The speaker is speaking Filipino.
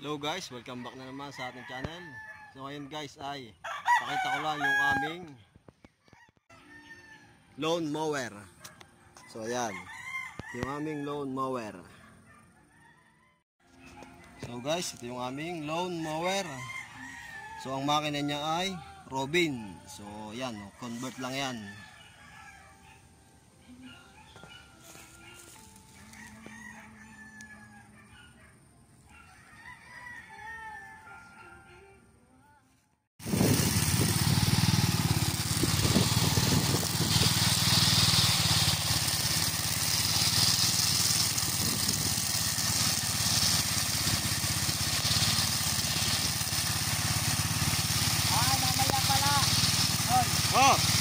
Hello guys, welcome back na naman sa ating channel. So ngayon guys ay pakita ko lang yung aming lawn mower. So ayan, yung aming lawn mower. So guys, ito yung aming lawn mower. So ang makina niya ay Robin. So yan, oh, convert lang yan. 啊